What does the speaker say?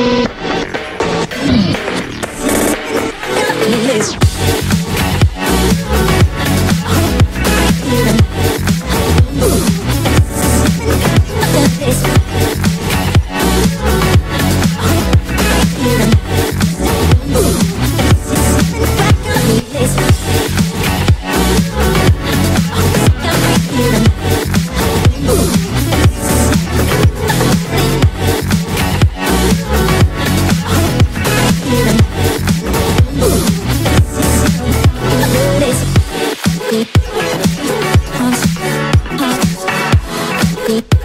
you. Beep.